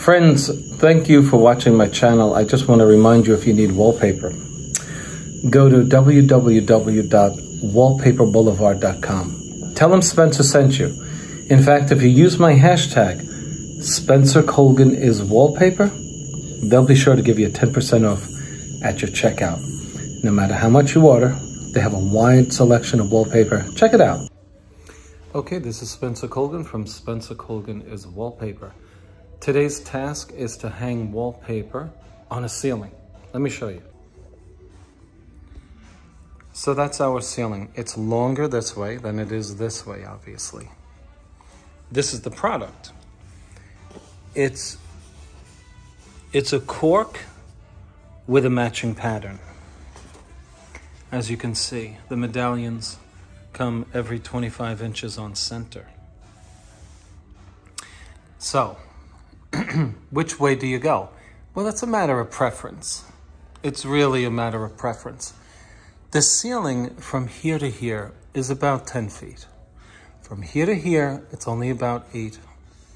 Friends, thank you for watching my channel. I just want to remind you if you need wallpaper, go to www.wallpaperboulevard.com. Tell them Spencer sent you. In fact, if you use my hashtag, Spencer Colgan is wallpaper, they'll be sure to give you a 10% off at your checkout. No matter how much you order, they have a wide selection of wallpaper. Check it out. Okay, this is Spencer Colgan from Spencer Colgan is Wallpaper. Today's task is to hang wallpaper on a ceiling. Let me show you. So that's our ceiling. It's longer this way than it is this way, obviously. This is the product. It's, it's a cork with a matching pattern. As you can see, the medallions come every 25 inches on center. So, which way do you go? Well, that's a matter of preference. It's really a matter of preference. The ceiling from here to here is about 10 feet. From here to here, it's only about eight,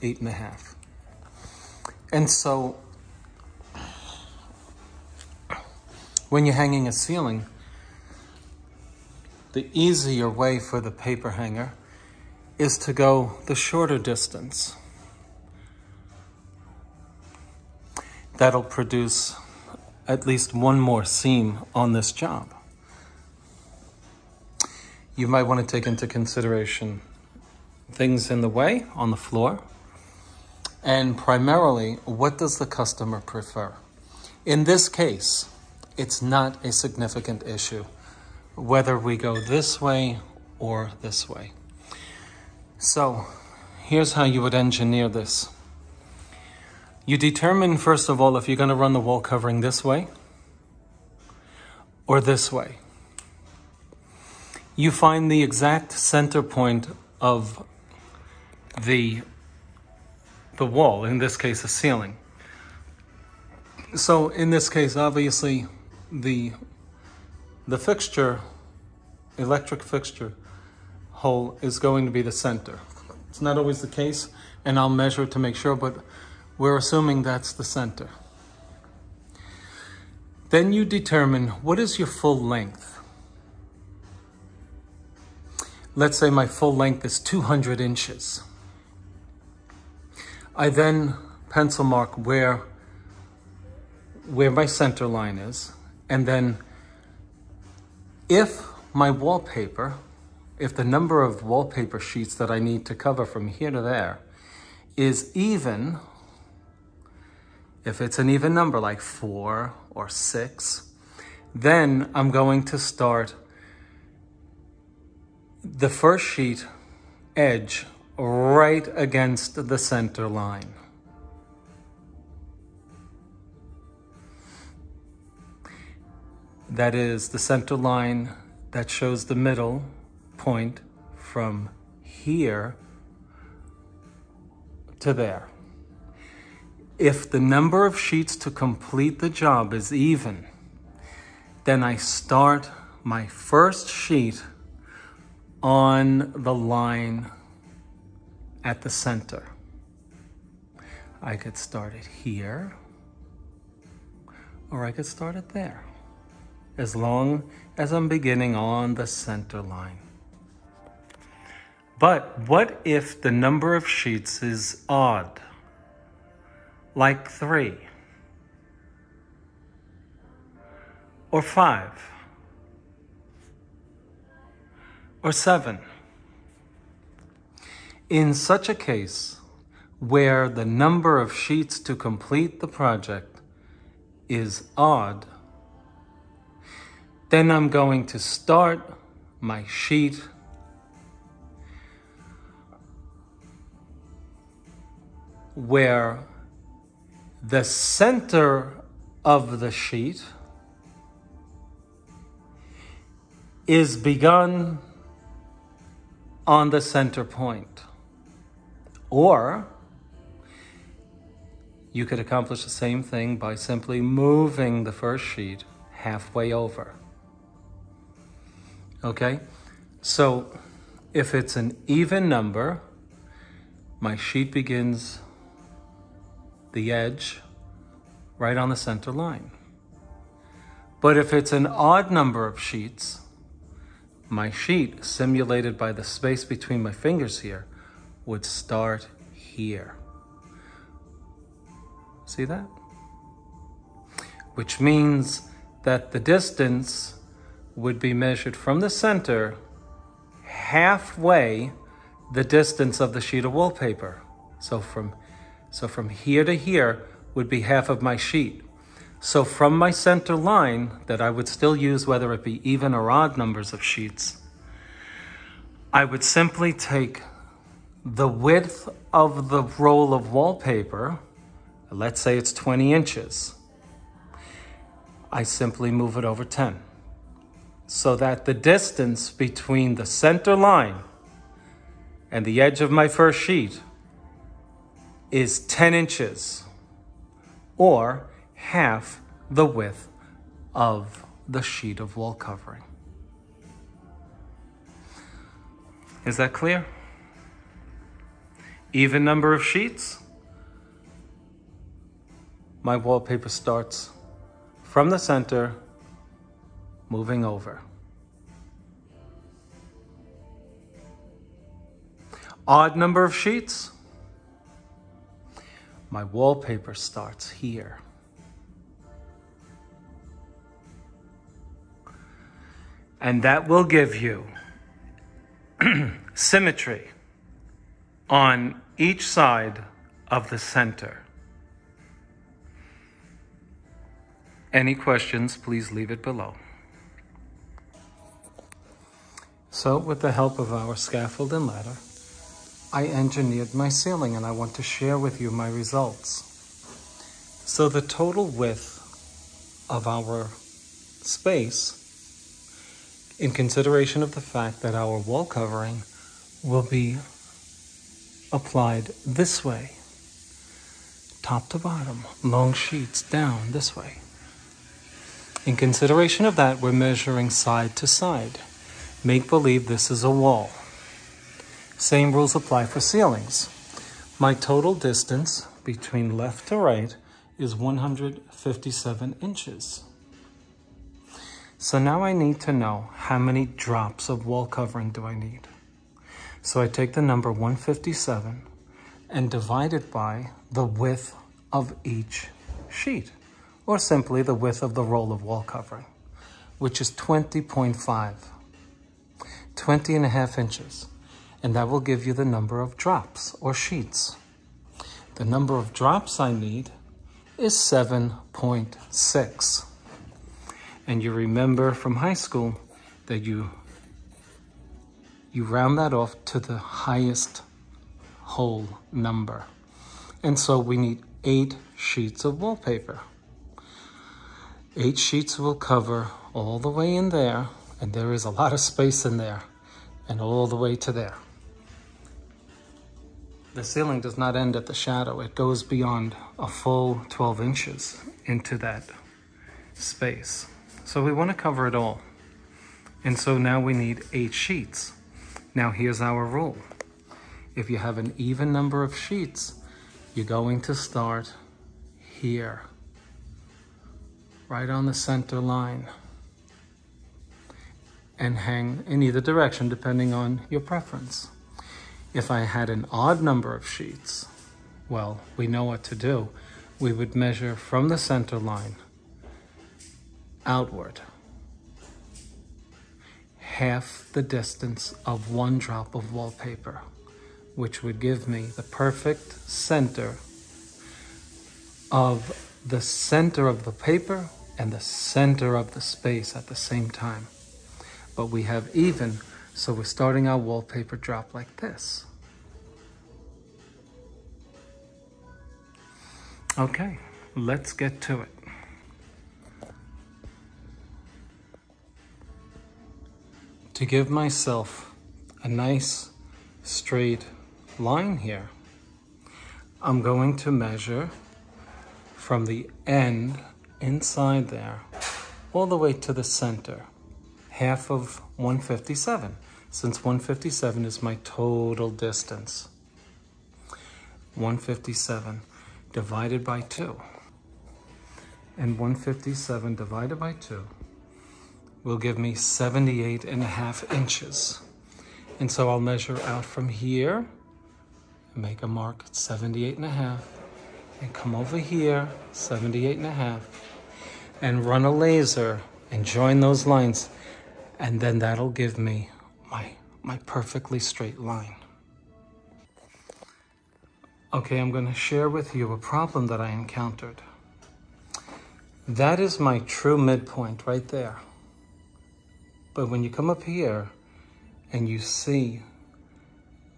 eight and a half. And so when you're hanging a ceiling, the easier way for the paper hanger is to go the shorter distance. That'll produce at least one more seam on this job. You might want to take into consideration things in the way on the floor and primarily what does the customer prefer. In this case, it's not a significant issue whether we go this way or this way. So here's how you would engineer this. You determine, first of all, if you're going to run the wall covering this way or this way. You find the exact center point of the, the wall, in this case, a ceiling. So in this case, obviously, the, the fixture, electric fixture hole is going to be the center. It's not always the case, and I'll measure to make sure, but we're assuming that's the center. Then you determine what is your full length. Let's say my full length is 200 inches. I then pencil mark where, where my center line is. And then if my wallpaper, if the number of wallpaper sheets that I need to cover from here to there is even if it's an even number like four or six, then I'm going to start the first sheet edge right against the center line. That is the center line that shows the middle point from here to there. If the number of sheets to complete the job is even, then I start my first sheet on the line at the center. I could start it here, or I could start it there, as long as I'm beginning on the center line. But what if the number of sheets is odd? Like three or five or seven. In such a case, where the number of sheets to complete the project is odd, then I'm going to start my sheet where the center of the sheet is begun on the center point. Or you could accomplish the same thing by simply moving the first sheet halfway over. Okay? So if it's an even number, my sheet begins the edge right on the center line. But if it's an odd number of sheets, my sheet, simulated by the space between my fingers here, would start here. See that? Which means that the distance would be measured from the center halfway the distance of the sheet of wallpaper. So from, so from here to here would be half of my sheet. So from my center line that I would still use whether it be even or odd numbers of sheets, I would simply take the width of the roll of wallpaper, let's say it's 20 inches, I simply move it over 10. So that the distance between the center line and the edge of my first sheet is 10 inches or half the width of the sheet of wall covering. Is that clear? Even number of sheets. My wallpaper starts from the center, moving over. Odd number of sheets. My wallpaper starts here. And that will give you symmetry on each side of the center. Any questions, please leave it below. So, with the help of our scaffold and ladder, I engineered my ceiling and I want to share with you my results. So the total width of our space in consideration of the fact that our wall covering will be applied this way, top to bottom, long sheets down this way. In consideration of that, we're measuring side to side. Make believe this is a wall. Same rules apply for ceilings. My total distance between left to right is 157 inches. So now I need to know how many drops of wall covering do I need. So I take the number 157 and divide it by the width of each sheet, or simply the width of the roll of wall covering, which is 20.5, 20 and a half inches. And that will give you the number of drops or sheets. The number of drops I need is 7.6 and you remember from high school that you you round that off to the highest whole number. And so we need eight sheets of wallpaper. Eight sheets will cover all the way in there, and there is a lot of space in there, and all the way to there. The ceiling does not end at the shadow. It goes beyond a full 12 inches into that space. So we want to cover it all. And so now we need eight sheets. Now here's our rule. If you have an even number of sheets, you're going to start here, right on the center line, and hang in either direction depending on your preference. If I had an odd number of sheets, well, we know what to do. We would measure from the center line outward half the distance of one drop of wallpaper, which would give me the perfect center of the center of the paper and the center of the space at the same time. But we have even, so we're starting our wallpaper drop like this. Okay, let's get to it. to give myself a nice straight line here, I'm going to measure from the end inside there all the way to the center, half of 157, since 157 is my total distance. 157 divided by 2. And 157 divided by 2 will give me 78 and a half inches. And so I'll measure out from here, make a mark at 78 and a half, and come over here, 78 and a half, and run a laser and join those lines. And then that'll give me my, my perfectly straight line. Okay, I'm going to share with you a problem that I encountered. That is my true midpoint right there. But when you come up here and you see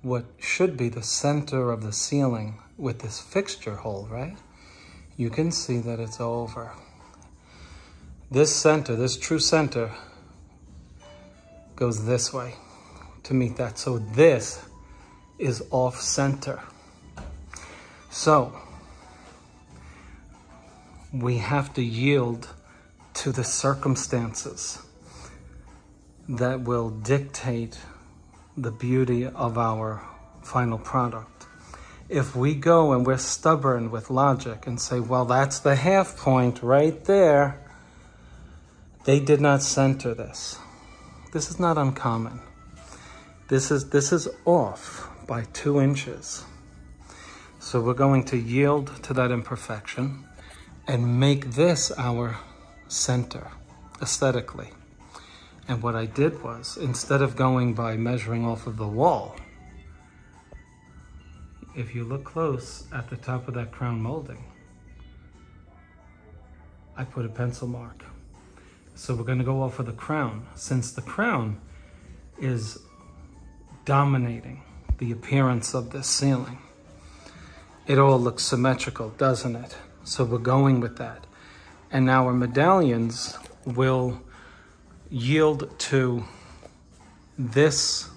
what should be the center of the ceiling with this fixture hole, right? You can see that it's over. This center, this true center, goes this way to meet that. So this is off center. So we have to yield to the circumstances that will dictate the beauty of our final product. If we go and we're stubborn with logic and say, well, that's the half point right there, they did not center this. This is not uncommon. This is, this is off by two inches. So we're going to yield to that imperfection and make this our center aesthetically. And what I did was, instead of going by measuring off of the wall, if you look close at the top of that crown molding, I put a pencil mark. So we're gonna go off of the crown. Since the crown is dominating the appearance of this ceiling, it all looks symmetrical, doesn't it? So we're going with that. And now our medallions will yield to this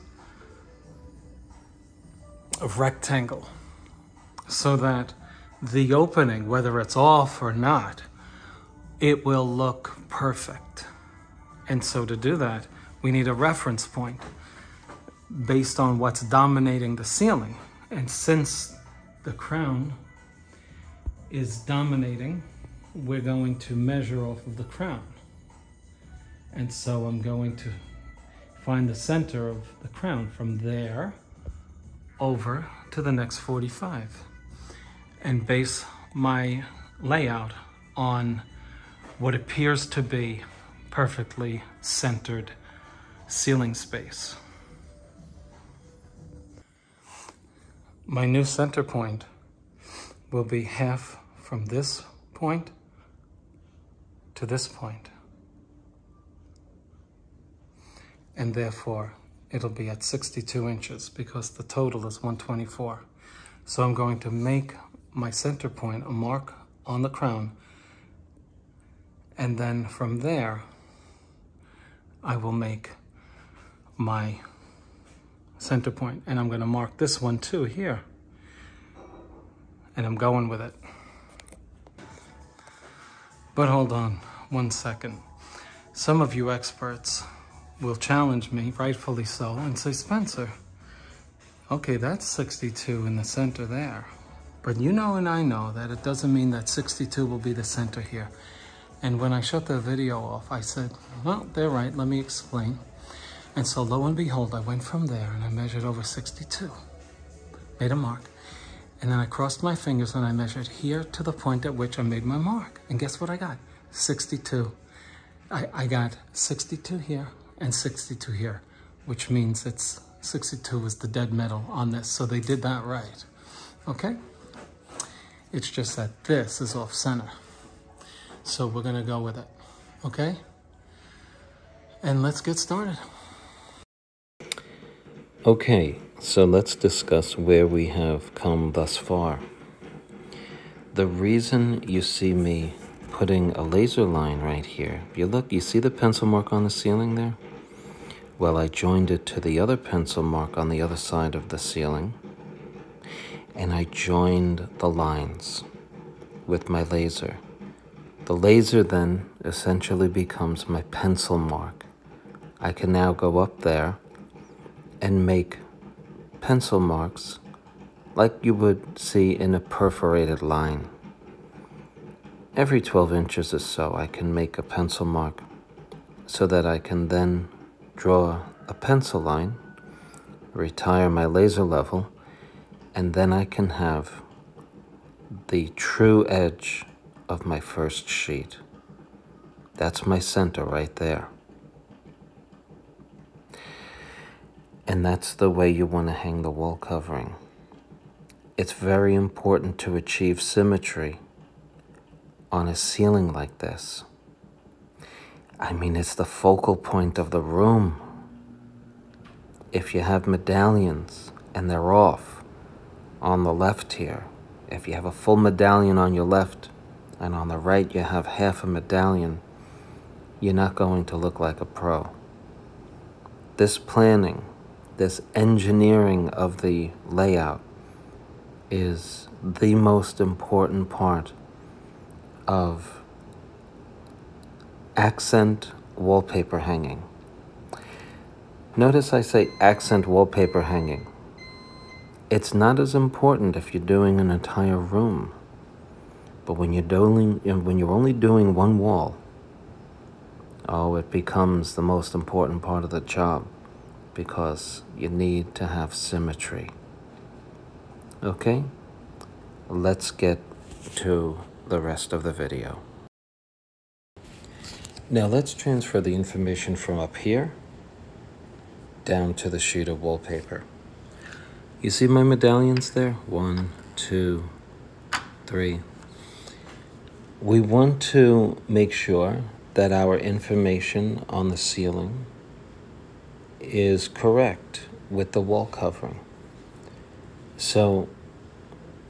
rectangle so that the opening, whether it's off or not, it will look perfect. And so to do that, we need a reference point based on what's dominating the ceiling. And since the crown is dominating, we're going to measure off of the crown. And so I'm going to find the center of the crown from there over to the next 45 and base my layout on what appears to be perfectly centered ceiling space. My new center point will be half from this point to this point. And therefore, it'll be at 62 inches because the total is 124. So I'm going to make my center point a mark on the crown and then from there, I will make my center point. And I'm gonna mark this one too here. And I'm going with it. But hold on one second. Some of you experts will challenge me, rightfully so, and say, Spencer, okay, that's 62 in the center there. But you know and I know that it doesn't mean that 62 will be the center here. And when I shut the video off, I said, well, they're right, let me explain. And so lo and behold, I went from there and I measured over 62, made a mark. And then I crossed my fingers and I measured here to the point at which I made my mark. And guess what I got? 62. I, I got 62 here and 62 here, which means it's 62 is the dead metal on this. So they did that right, okay? It's just that this is off center. So we're gonna go with it, okay? And let's get started. Okay, so let's discuss where we have come thus far. The reason you see me putting a laser line right here, you look, you see the pencil mark on the ceiling there? Well, I joined it to the other pencil mark on the other side of the ceiling, and I joined the lines with my laser. The laser then essentially becomes my pencil mark. I can now go up there and make pencil marks like you would see in a perforated line. Every 12 inches or so, I can make a pencil mark so that I can then draw a pencil line, retire my laser level, and then I can have the true edge of my first sheet. That's my center right there. And that's the way you want to hang the wall covering. It's very important to achieve symmetry on a ceiling like this. I mean, it's the focal point of the room. If you have medallions and they're off on the left here, if you have a full medallion on your left and on the right you have half a medallion, you're not going to look like a pro. This planning this engineering of the layout is the most important part of accent wallpaper hanging. Notice I say accent wallpaper hanging. It's not as important if you're doing an entire room, but when you're doing when you're only doing one wall, oh, it becomes the most important part of the job because you need to have symmetry. Okay, let's get to the rest of the video. Now let's transfer the information from up here down to the sheet of wallpaper. You see my medallions there? One, two, three. We want to make sure that our information on the ceiling is correct with the wall covering. So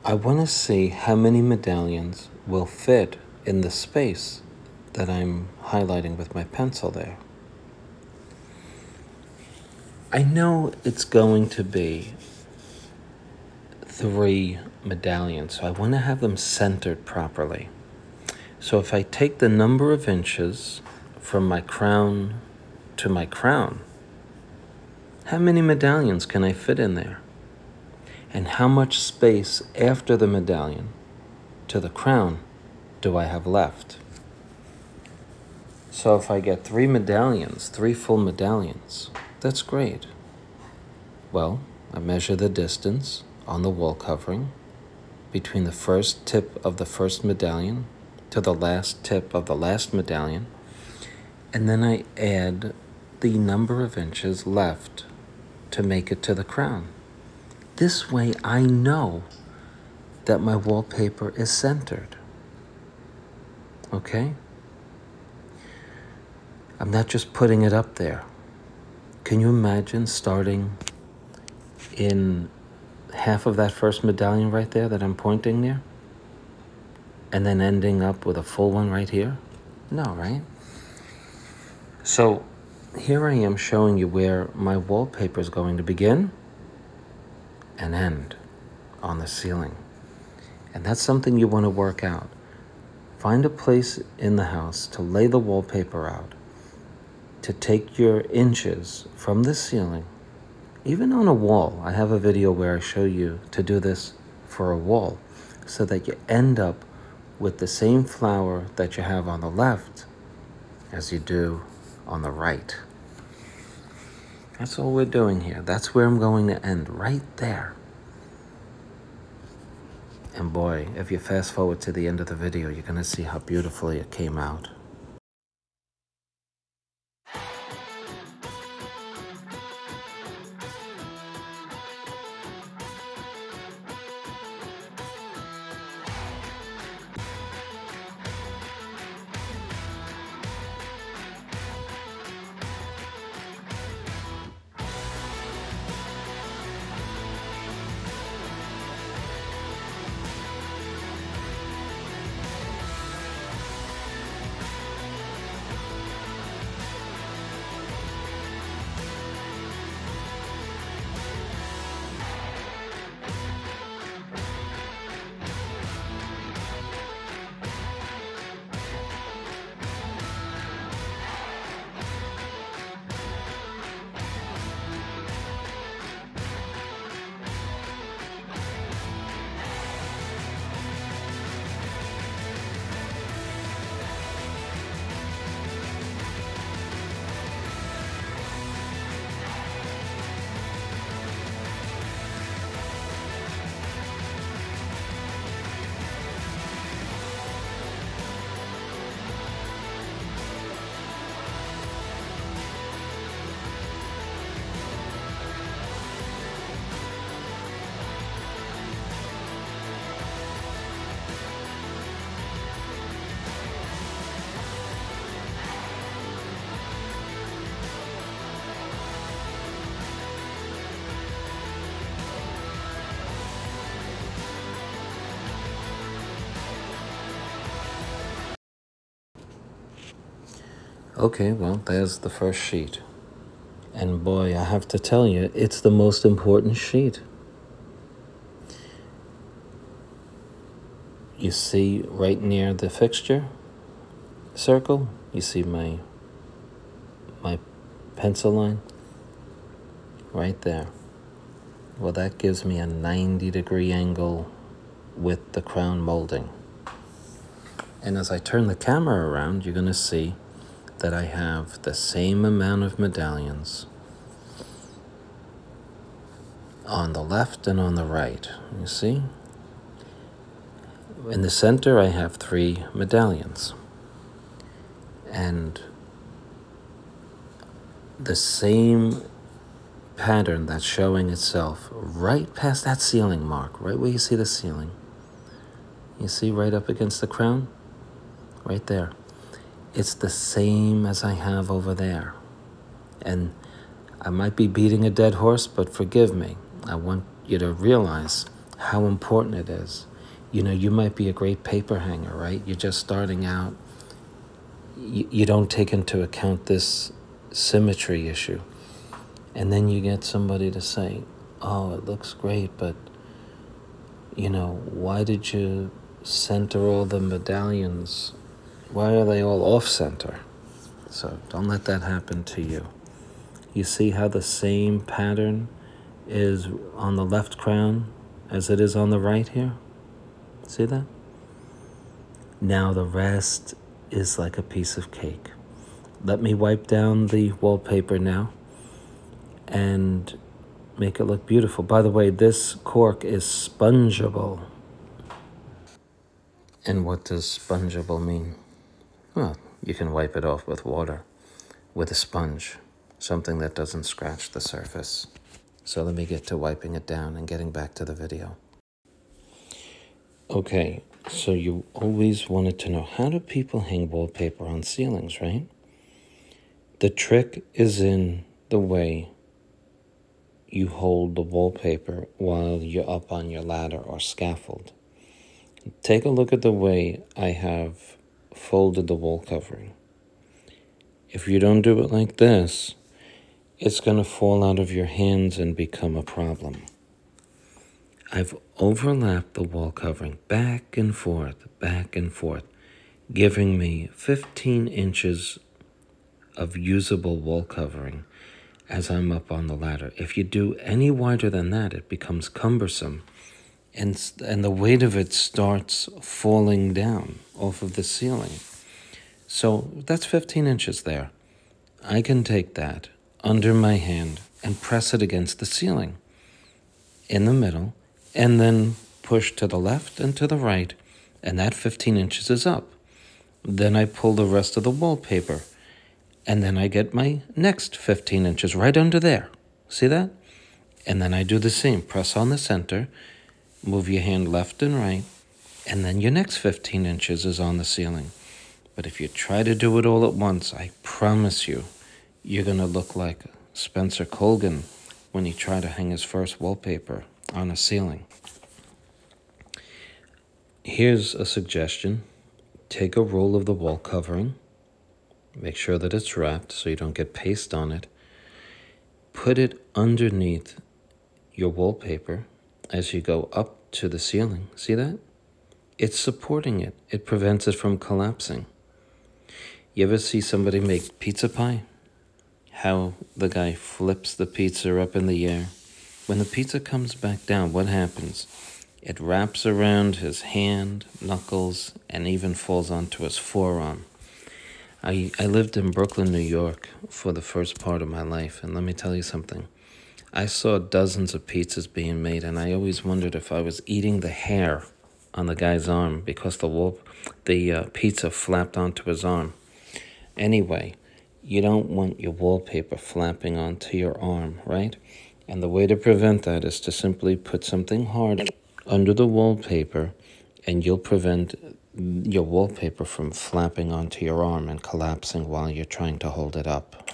I want to see how many medallions will fit in the space that I'm highlighting with my pencil there. I know it's going to be three medallions, so I want to have them centered properly. So if I take the number of inches from my crown to my crown, how many medallions can I fit in there? And how much space after the medallion to the crown do I have left? So if I get three medallions, three full medallions, that's great. Well, I measure the distance on the wall covering between the first tip of the first medallion to the last tip of the last medallion, and then I add the number of inches left to make it to the crown. This way I know that my wallpaper is centered. Okay? I'm not just putting it up there. Can you imagine starting in half of that first medallion right there that I'm pointing near? And then ending up with a full one right here? No, right? So here I am showing you where my wallpaper is going to begin and end on the ceiling. And that's something you want to work out. Find a place in the house to lay the wallpaper out, to take your inches from the ceiling, even on a wall. I have a video where I show you to do this for a wall so that you end up with the same flower that you have on the left as you do on the right. That's all we're doing here. That's where I'm going to end, right there. And boy, if you fast forward to the end of the video, you're going to see how beautifully it came out. Okay, well, there's the first sheet. And boy, I have to tell you, it's the most important sheet. You see right near the fixture circle, you see my my pencil line right there. Well, that gives me a 90 degree angle with the crown molding. And as I turn the camera around, you're going to see that I have the same amount of medallions on the left and on the right. You see? In the center, I have three medallions. And the same pattern that's showing itself right past that ceiling mark, right where you see the ceiling. You see right up against the crown? Right there. It's the same as I have over there. And I might be beating a dead horse, but forgive me. I want you to realize how important it is. You know, you might be a great paper hanger, right? You're just starting out. You, you don't take into account this symmetry issue. And then you get somebody to say, oh, it looks great, but, you know, why did you center all the medallions? Why are they all off center? So don't let that happen to you. You see how the same pattern is on the left crown as it is on the right here? See that? Now the rest is like a piece of cake. Let me wipe down the wallpaper now and make it look beautiful. By the way, this cork is spongeable. And what does spongeable mean? Well, you can wipe it off with water, with a sponge, something that doesn't scratch the surface. So let me get to wiping it down and getting back to the video. Okay, so you always wanted to know how do people hang wallpaper on ceilings, right? The trick is in the way you hold the wallpaper while you're up on your ladder or scaffold. Take a look at the way I have folded the wall covering. If you don't do it like this, it's going to fall out of your hands and become a problem. I've overlapped the wall covering back and forth, back and forth, giving me 15 inches of usable wall covering as I'm up on the ladder. If you do any wider than that, it becomes cumbersome and, and the weight of it starts falling down off of the ceiling. So that's 15 inches there. I can take that under my hand and press it against the ceiling in the middle and then push to the left and to the right and that 15 inches is up. Then I pull the rest of the wallpaper and then I get my next 15 inches right under there. See that? And then I do the same. Press on the center, move your hand left and right, and then your next 15 inches is on the ceiling. But if you try to do it all at once, I promise you, you're going to look like Spencer Colgan when he tried to hang his first wallpaper on a ceiling. Here's a suggestion. Take a roll of the wall covering, Make sure that it's wrapped so you don't get paste on it. Put it underneath your wallpaper as you go up to the ceiling. See that? It's supporting it. It prevents it from collapsing. You ever see somebody make pizza pie? How the guy flips the pizza up in the air. When the pizza comes back down, what happens? It wraps around his hand, knuckles, and even falls onto his forearm. I, I lived in Brooklyn, New York for the first part of my life, and let me tell you something. I saw dozens of pizzas being made, and I always wondered if I was eating the hair on the guy's arm because the wolf, the uh, pizza flapped onto his arm. Anyway, you don't want your wallpaper flapping onto your arm, right? And the way to prevent that is to simply put something hard under the wallpaper, and you'll prevent your wallpaper from flapping onto your arm and collapsing while you're trying to hold it up.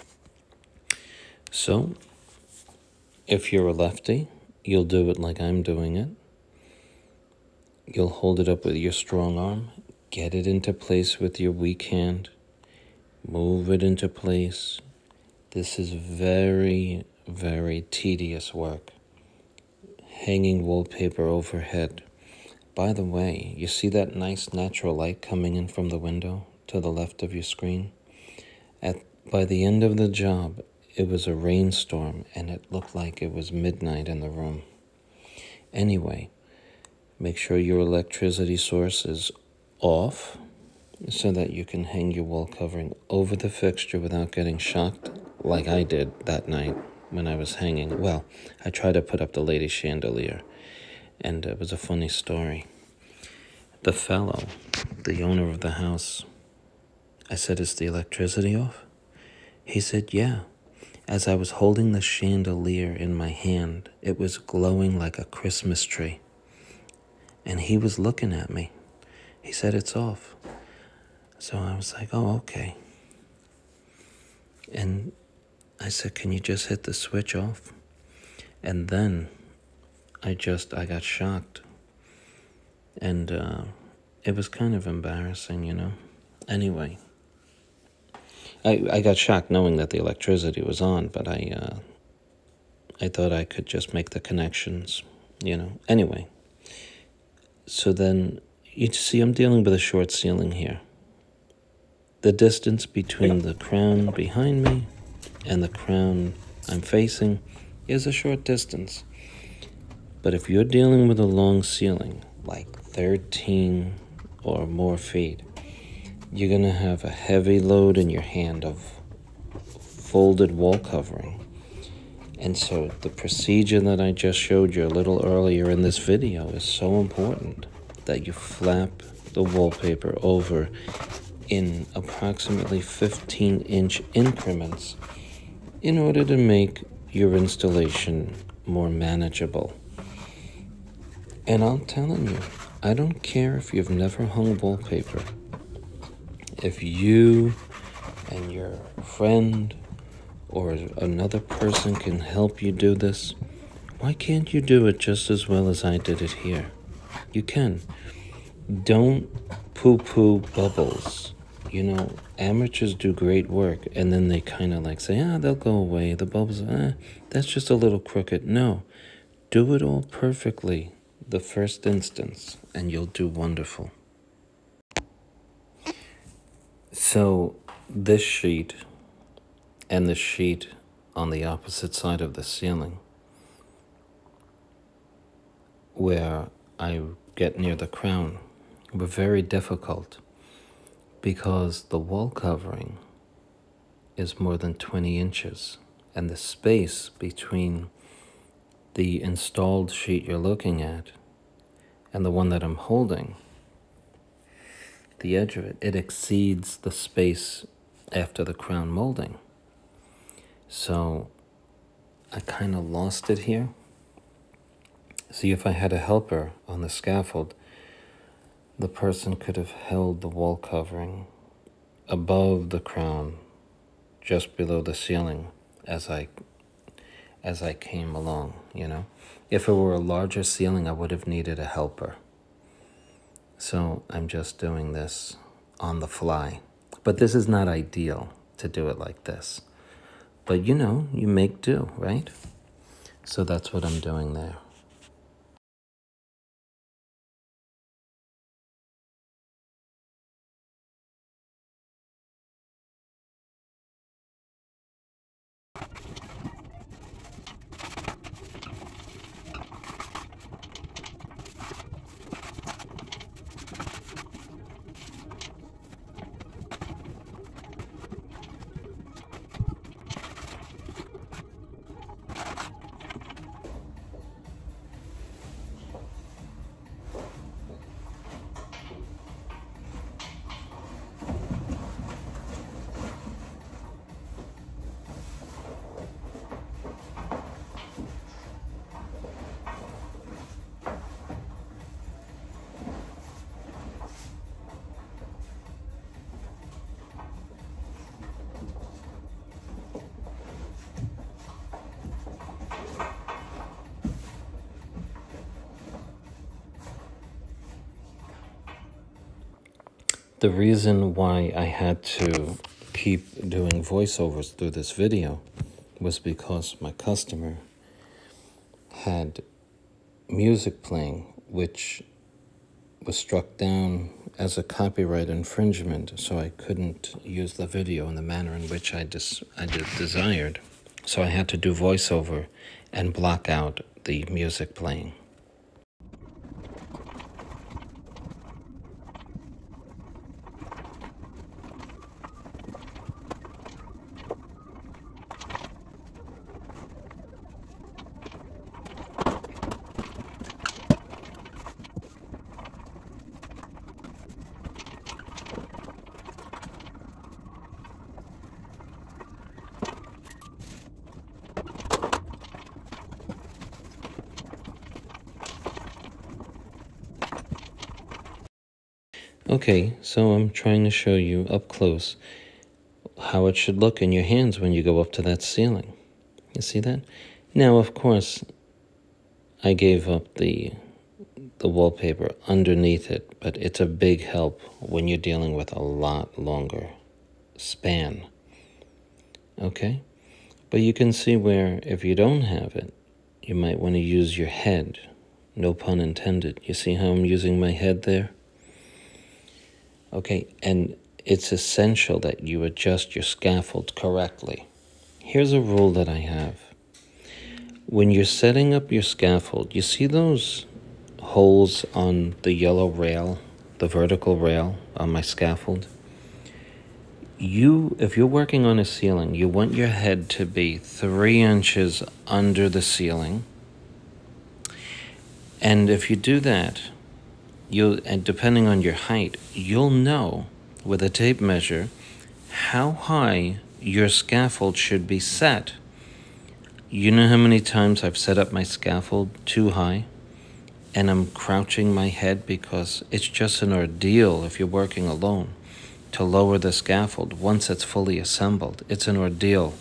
So, if you're a lefty, you'll do it like I'm doing it. You'll hold it up with your strong arm, get it into place with your weak hand, move it into place. This is very, very tedious work. Hanging wallpaper overhead. By the way, you see that nice natural light coming in from the window to the left of your screen? At, by the end of the job, it was a rainstorm and it looked like it was midnight in the room. Anyway, make sure your electricity source is off so that you can hang your wall covering over the fixture without getting shocked like I did that night when I was hanging. Well, I tried to put up the lady chandelier and it was a funny story. The fellow, the owner of the house, I said, Is the electricity off? He said, Yeah. As I was holding the chandelier in my hand, it was glowing like a Christmas tree. And he was looking at me. He said, It's off. So I was like, Oh, okay. And I said, Can you just hit the switch off? And then I just, I got shocked. And uh, it was kind of embarrassing, you know? Anyway, I, I got shocked knowing that the electricity was on, but I, uh, I thought I could just make the connections, you know? Anyway, so then you see I'm dealing with a short ceiling here. The distance between the crown behind me and the crown I'm facing is a short distance. But if you're dealing with a long ceiling, like 13 or more feet, you're going to have a heavy load in your hand of folded wall covering. And so the procedure that I just showed you a little earlier in this video is so important that you flap the wallpaper over in approximately 15 inch increments in order to make your installation more manageable. And I'm telling you, I don't care if you've never hung wallpaper. If you and your friend or another person can help you do this, why can't you do it just as well as I did it here? You can. Don't poo poo bubbles. You know, amateurs do great work and then they kind of like say, ah, they'll go away. The bubbles, ah, that's just a little crooked. No, do it all perfectly the first instance, and you'll do wonderful. So, this sheet and the sheet on the opposite side of the ceiling, where I get near the crown, were very difficult because the wall covering is more than 20 inches, and the space between the installed sheet you're looking at and the one that I'm holding, the edge of it, it exceeds the space after the crown molding. So I kind of lost it here. See, if I had a helper on the scaffold, the person could have held the wall covering above the crown, just below the ceiling, as I as I came along, you know. If it were a larger ceiling, I would have needed a helper. So I'm just doing this on the fly. But this is not ideal to do it like this. But you know, you make do, right? So that's what I'm doing there. The reason why I had to keep doing voiceovers through this video was because my customer had music playing which was struck down as a copyright infringement, so I couldn't use the video in the manner in which I, des- I desired. So I had to do voiceover and block out the music playing. Okay, so I'm trying to show you up close how it should look in your hands when you go up to that ceiling. You see that? Now, of course, I gave up the the wallpaper underneath it, but it's a big help when you're dealing with a lot longer span. Okay? But you can see where if you don't have it, you might want to use your head. No pun intended. You see how I'm using my head there? Okay, and it's essential that you adjust your scaffold correctly. Here's a rule that I have. When you're setting up your scaffold, you see those holes on the yellow rail, the vertical rail on my scaffold? You, if you're working on a ceiling, you want your head to be three inches under the ceiling. And if you do that, you and depending on your height, you'll know with a tape measure how high your scaffold should be set. You know how many times I've set up my scaffold too high and I'm crouching my head because it's just an ordeal if you're working alone to lower the scaffold once it's fully assembled. It's an ordeal.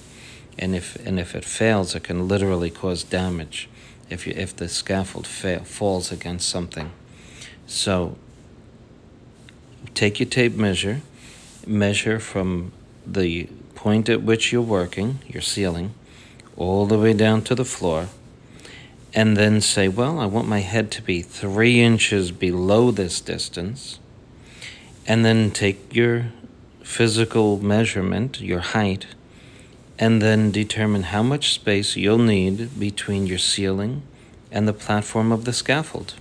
And if and if it fails, it can literally cause damage if you if the scaffold falls against something. So take your tape measure, measure from the point at which you're working, your ceiling, all the way down to the floor, and then say, well, I want my head to be three inches below this distance, and then take your physical measurement, your height, and then determine how much space you'll need between your ceiling and the platform of the scaffold.